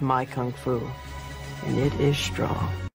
my kung fu, and it is strong.